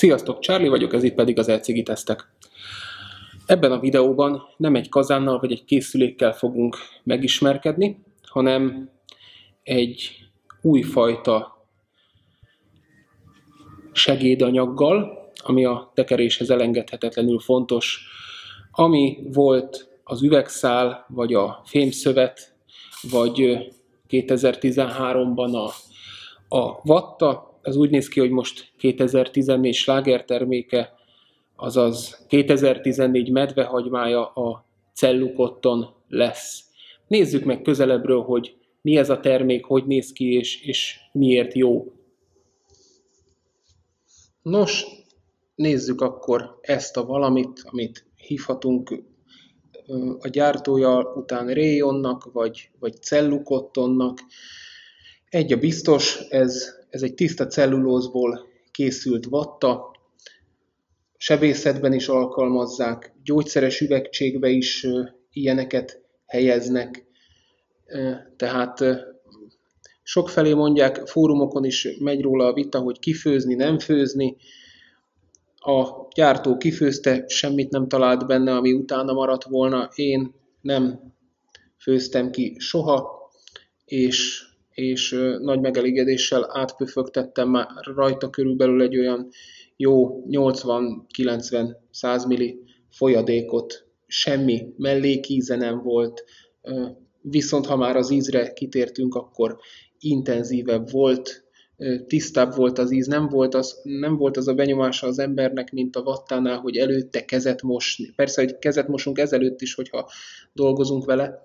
Sziasztok, Charlie vagyok, ez itt pedig az elcigi tesztek. Ebben a videóban nem egy kazánnal vagy egy készülékkel fogunk megismerkedni, hanem egy újfajta segédanyaggal, ami a tekeréshez elengedhetetlenül fontos, ami volt az üvegszál, vagy a fémszövet, vagy 2013-ban a, a vatta, ez úgy néz ki, hogy most 2014 slágerterméke, azaz 2014 medvehagymája a cellukotton lesz. Nézzük meg közelebbről, hogy mi ez a termék, hogy néz ki, és, és miért jó. Nos, nézzük akkor ezt a valamit, amit hívhatunk a gyártója után Rayonnak, vagy, vagy cellukottonnak. Egy a biztos, ez ez egy tiszta cellulózból készült vatta, sebészetben is alkalmazzák, gyógyszeres üvegcségbe is ilyeneket helyeznek, tehát sokfelé mondják, fórumokon is megy róla a vita, hogy kifőzni, nem főzni. A gyártó kifőzte, semmit nem talált benne, ami utána maradt volna. Én nem főztem ki soha, és és nagy megelégedéssel átpöfögtettem már rajta körülbelül egy olyan jó 80-90-100 milli folyadékot, semmi mellékíze nem volt, viszont ha már az ízre kitértünk, akkor intenzívebb volt, tisztább volt az íz, nem volt az, nem volt az a benyomása az embernek, mint a vattánál, hogy előtte kezet mosni. Persze, hogy kezet mosunk ezelőtt is, hogyha dolgozunk vele,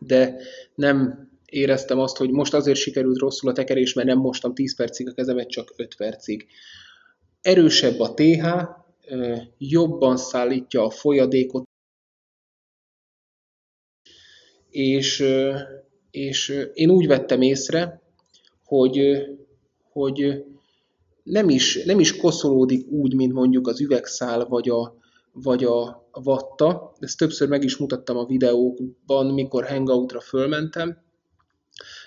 de nem éreztem azt, hogy most azért sikerült rosszul a tekerés, mert nem mostam 10 percig a kezemet, csak 5 percig. Erősebb a TH, jobban szállítja a folyadékot, és, és én úgy vettem észre, hogy, hogy nem, is, nem is koszolódik úgy, mint mondjuk az üvegszál vagy a, vagy a vatta. Ezt többször meg is mutattam a videókban, mikor hangoutra fölmentem.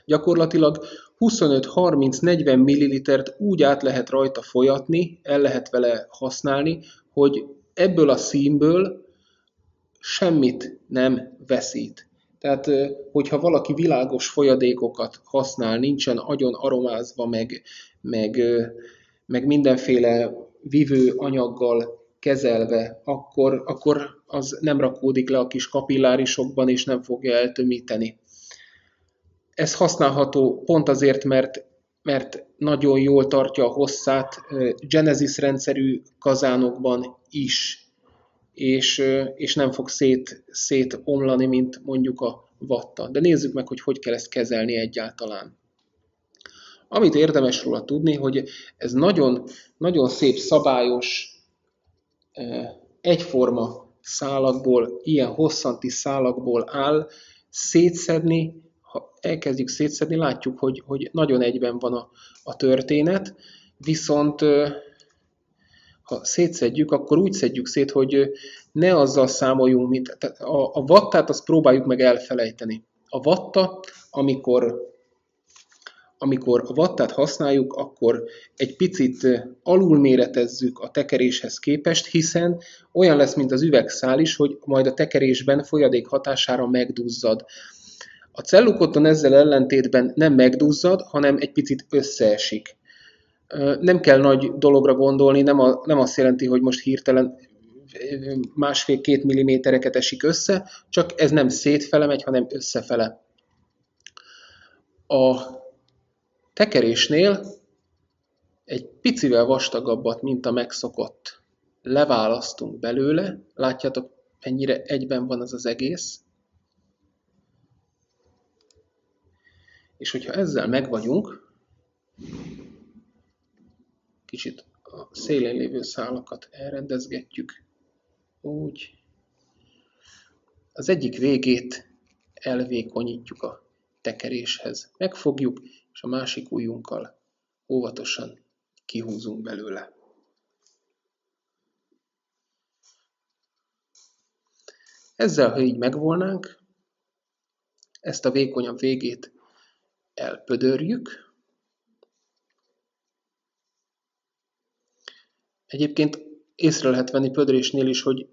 Gyakorlatilag 25-30-40 millilitert úgy át lehet rajta folyatni, el lehet vele használni, hogy ebből a színből semmit nem veszít. Tehát, hogyha valaki világos folyadékokat használ, nincsen agyon aromázva, meg, meg, meg mindenféle vívő anyaggal kezelve, akkor, akkor az nem rakódik le a kis kapillárisokban, és nem fogja eltömíteni. Ez használható pont azért, mert, mert nagyon jól tartja a hosszát Genesis rendszerű kazánokban is, és, és nem fog szét, szétomlani, mint mondjuk a vatta. De nézzük meg, hogy hogy kell ezt kezelni egyáltalán. Amit érdemes róla tudni, hogy ez nagyon, nagyon szép, szabályos, egyforma szálakból, ilyen hosszanti szálakból áll, szétszedni elkezdjük szétszedni, látjuk, hogy, hogy nagyon egyben van a, a történet, viszont ha szétszedjük, akkor úgy szedjük szét, hogy ne azzal számoljunk, mint a, a vattát azt próbáljuk meg elfelejteni. A vatta, amikor, amikor a vattát használjuk, akkor egy picit alulméretezzük a tekeréshez képest, hiszen olyan lesz, mint az üvegszál is, hogy majd a tekerésben folyadék hatására megduzzad. A cellukotton ezzel ellentétben nem megduzzad, hanem egy picit összeesik. Nem kell nagy dologra gondolni, nem, a, nem azt jelenti, hogy most hirtelen másfél-két millimétereket esik össze, csak ez nem szétfele megy, hanem összefele. A tekerésnél egy picivel vastagabbat, mint a megszokott, leválasztunk belőle. Látjátok, mennyire egyben van az az egész. És hogyha ezzel megvagyunk, kicsit a szélén lévő szálakat elrendezgetjük, úgy. Az egyik végét elvékonyítjuk a tekeréshez. Megfogjuk, és a másik ujjunkkal óvatosan kihúzunk belőle. Ezzel, ha így megvolnánk, ezt a vékonyabb végét elpödörjük, Egyébként észre lehet venni pödrésnél is, hogy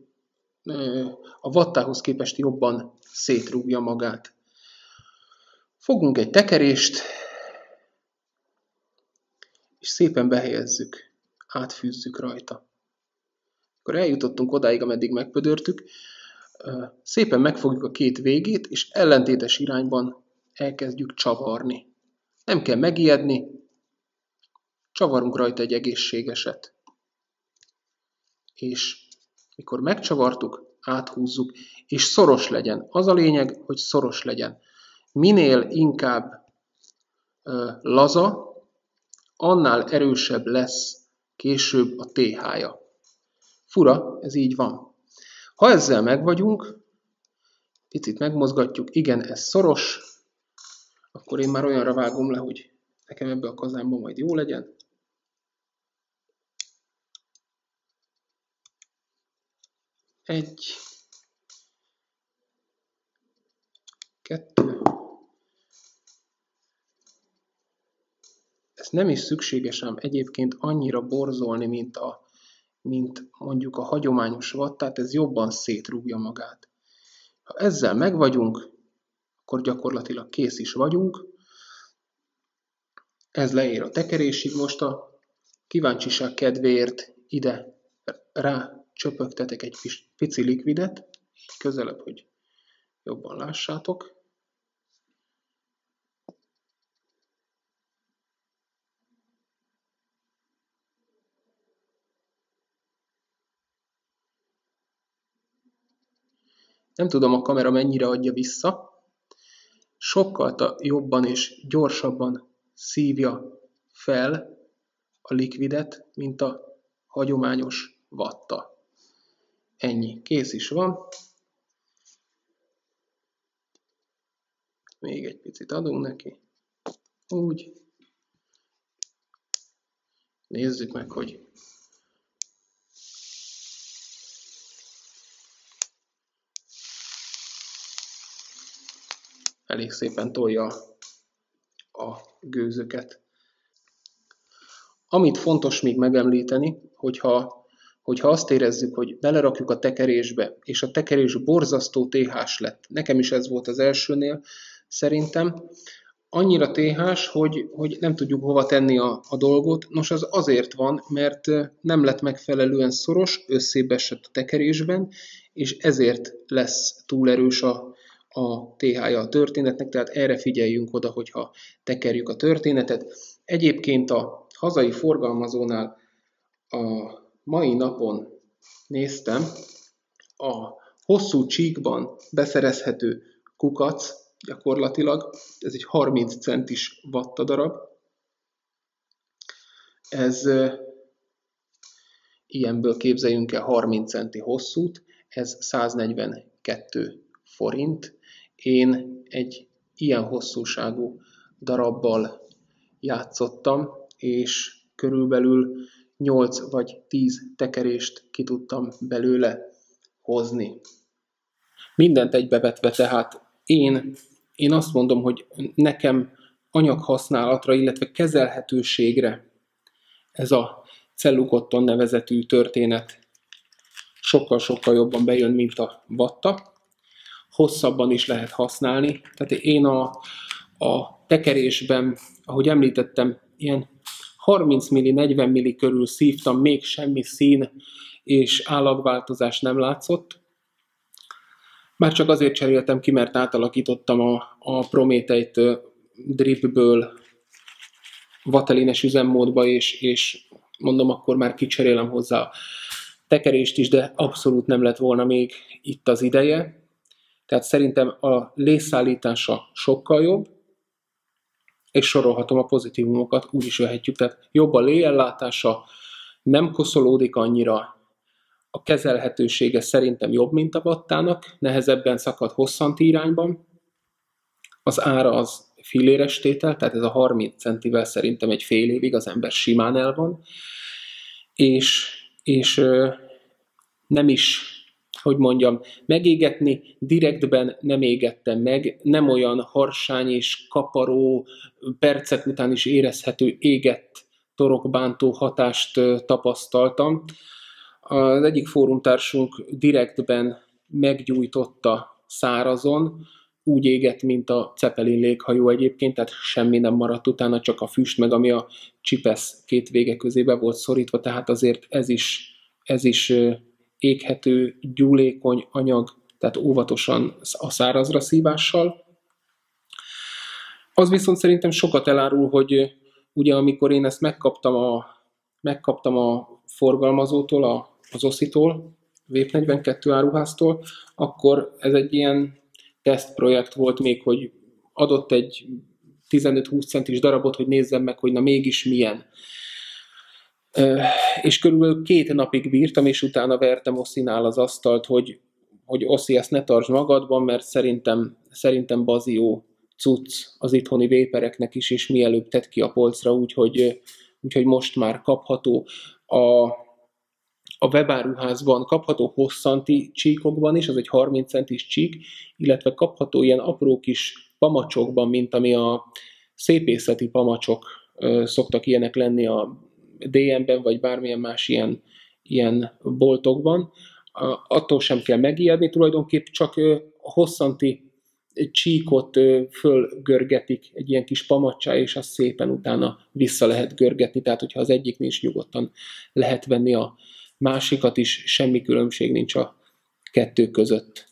a vattához képest jobban szétrúgja magát. Fogunk egy tekerést, és szépen behelyezzük, átfűzzük rajta. Akkor eljutottunk odáig, ameddig megpödörtük, szépen megfogjuk a két végét, és ellentétes irányban elkezdjük csavarni. Nem kell megijedni, csavarunk rajta egy egészségeset. És mikor megcsavartuk, áthúzzuk, és szoros legyen. Az a lényeg, hogy szoros legyen. Minél inkább ö, laza, annál erősebb lesz később a TH-ja. Fura, ez így van. Ha ezzel megvagyunk, picit megmozgatjuk, igen, ez szoros, akkor én már olyanra vágom le, hogy nekem ebbe a kazánban majd jó legyen. Egy, kettő, ez nem is szükséges ám egyébként annyira borzolni, mint, a, mint mondjuk a hagyományos vatt, tehát ez jobban szétrúgja magát. Ha ezzel megvagyunk, akkor gyakorlatilag kész is vagyunk. Ez leér a tekerésig. Most a kíváncsiság kedvéért ide rá csöpögtetek egy pici likvidet, közelebb, hogy jobban lássátok. Nem tudom a kamera mennyire adja vissza, sokkal jobban és gyorsabban szívja fel a likvidet, mint a hagyományos vatta. Ennyi. Kész is van. Még egy picit adunk neki. Úgy. Nézzük meg, hogy elég szépen tolja a gőzöket. Amit fontos még megemlíteni, hogyha, hogyha azt érezzük, hogy belerakjuk a tekerésbe, és a tekerés borzasztó TH-s lett, nekem is ez volt az elsőnél, szerintem, annyira TH-s, hogy, hogy nem tudjuk hova tenni a, a dolgot. Nos, az azért van, mert nem lett megfelelően szoros, összébesett a tekerésben, és ezért lesz túl erős a, a TH-ja a történetnek, tehát erre figyeljünk oda, hogyha tekerjük a történetet. Egyébként a hazai forgalmazónál a mai napon néztem, a hosszú csíkban beszerezhető kukac, gyakorlatilag, ez egy 30 centis vattadarab, ez ilyenből képzeljünk el 30 centi hosszút, ez 142 forint, én egy ilyen hosszúságú darabbal játszottam, és körülbelül 8 vagy 10 tekerést ki tudtam belőle hozni. Mindent egybevetve tehát én, én azt mondom, hogy nekem anyaghasználatra, illetve kezelhetőségre ez a cellukotton nevezetű történet sokkal-sokkal jobban bejön, mint a vatta hosszabban is lehet használni. Tehát én a, a tekerésben, ahogy említettem, ilyen 30 milli, 40 milli körül szívtam, még semmi szín és állagváltozás nem látszott. Már csak azért cseréltem ki, mert átalakítottam a, a Prométeit dripből vatelines üzemmódba, és, és mondom, akkor már kicserélem hozzá a tekerést is, de abszolút nem lett volna még itt az ideje. Tehát szerintem a lészállítása sokkal jobb, és sorolhatom a pozitívumokat, úgy is vehetjük. Tehát jobb a léjellátása, nem koszolódik annyira, a kezelhetősége szerintem jobb, mint a vattának, nehezebben szakad hosszant irányban, az ára az filéres tétel, tehát ez a 30 centivel szerintem egy fél évig az ember simán el van, és, és nem is hogy mondjam, megégetni direktben nem égettem meg, nem olyan harsány és kaparó, percek után is érezhető égett torokbántó hatást tapasztaltam. Az egyik fórumtársunk direktben meggyújtotta szárazon, úgy égett, mint a Zeppelin léghajó egyébként, tehát semmi nem maradt utána, csak a füst, meg ami a csipesz két vége közébe volt szorítva, tehát azért ez is, ez is éghető, gyúlékony anyag, tehát óvatosan a szárazra szívással. Az viszont szerintem sokat elárul, hogy ugye amikor én ezt megkaptam a, megkaptam a forgalmazótól, a, az Oszitól, Vép 42 áruháztól, akkor ez egy ilyen tesztprojekt volt még, hogy adott egy 15-20 centis darabot, hogy nézzem meg, hogy na mégis milyen. És körülbelül két napig bírtam, és utána vertem Osszinál az asztalt, hogy, hogy Oszi, ezt ne tartsd magadban, mert szerintem, szerintem bazió cucc az itthoni vépereknek is, és mielőbb tett ki a polcra, úgyhogy, úgyhogy most már kapható. A, a webáruházban kapható hosszanti csíkokban is, az egy 30 centis csík, illetve kapható ilyen apró kis pamacsokban, mint ami a szépészeti pamacsok szoktak ilyenek lenni a DM-ben, vagy bármilyen más ilyen, ilyen boltokban. Attól sem kell megijedni, tulajdonképp csak hosszanti csíkot fölgörgetik egy ilyen kis pamacsá, és azt szépen utána vissza lehet görgetni, tehát hogyha az egyik nincs nyugodtan lehet venni a másikat is, semmi különbség nincs a kettő között.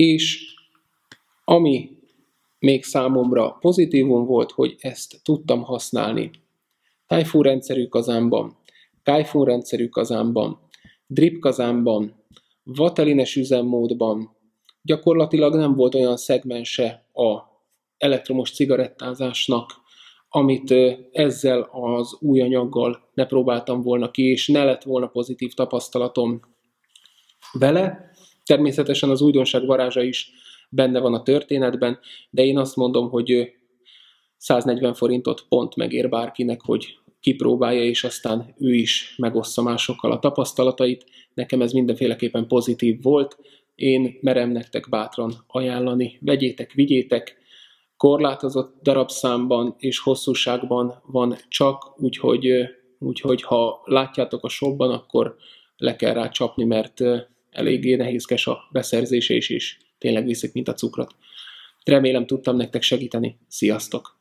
És ami még számomra pozitívum volt, hogy ezt tudtam használni. Typhoon rendszerű kazánban, Typhoon rendszerű kazánban, drip kazánban, vatelines üzemmódban gyakorlatilag nem volt olyan szegmense a elektromos cigarettázásnak, amit ezzel az új anyaggal ne próbáltam volna ki, és ne lett volna pozitív tapasztalatom vele. Természetesen az újdonság varázsa is benne van a történetben, de én azt mondom, hogy 140 forintot pont megér bárkinek, hogy kipróbálja, és aztán ő is megossza másokkal a tapasztalatait. Nekem ez mindenféleképpen pozitív volt. Én merem nektek bátran ajánlani. Vegyétek, vigyétek, korlátozott darabszámban és hosszúságban van csak, úgyhogy, úgyhogy ha látjátok a shopban, akkor le kell rá csapni, mert eléggé nehézkes a beszerzése is, és tényleg viszik, mint a cukrot. Remélem tudtam nektek segíteni. Sziasztok!